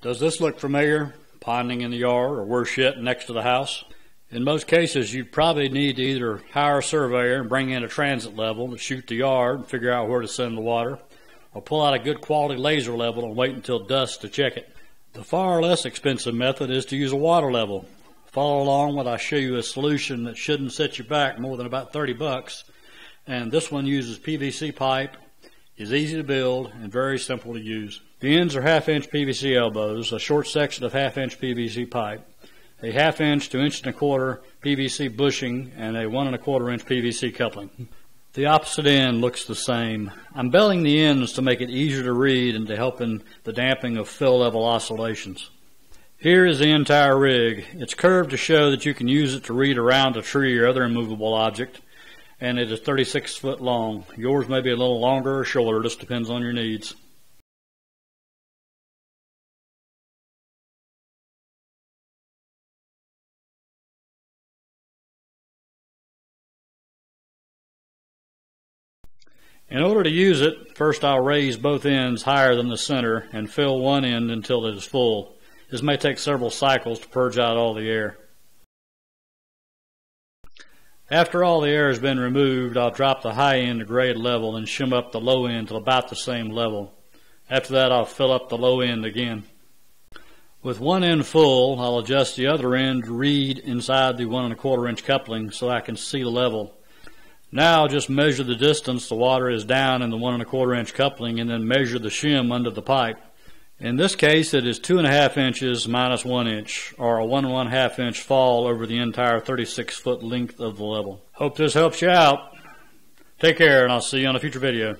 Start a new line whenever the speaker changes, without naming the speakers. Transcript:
Does this look familiar? Ponding in the yard or worse yet, next to the house? In most cases, you'd probably need to either hire a surveyor and bring in a transit level to shoot the yard and figure out where to send the water, or pull out a good quality laser level and wait until dusk to check it. The far less expensive method is to use a water level. Follow along while I show you a solution that shouldn't set you back more than about 30 bucks. And this one uses PVC pipe, is easy to build, and very simple to use. The ends are half inch PVC elbows, a short section of half inch PVC pipe, a half inch to inch and a quarter PVC bushing, and a one and a quarter inch PVC coupling. The opposite end looks the same. I'm belling the ends to make it easier to read and to help in the damping of fill level oscillations. Here is the entire rig. It's curved to show that you can use it to read around a tree or other immovable object, and it is 36 foot long. Yours may be a little longer or shorter, just depends on your needs. In order to use it, first I'll raise both ends higher than the center and fill one end until it is full. This may take several cycles to purge out all the air. After all the air has been removed, I'll drop the high end to grade level and shim up the low end to about the same level. After that, I'll fill up the low end again. With one end full, I'll adjust the other end to read inside the one and a quarter inch coupling so I can see the level. Now I'll just measure the distance the water is down in the one and a quarter inch coupling and then measure the shim under the pipe. In this case it is two and a half inches minus one inch or a one and one half inch fall over the entire 36 foot length of the level. Hope this helps you out. Take care and I'll see you on a future video.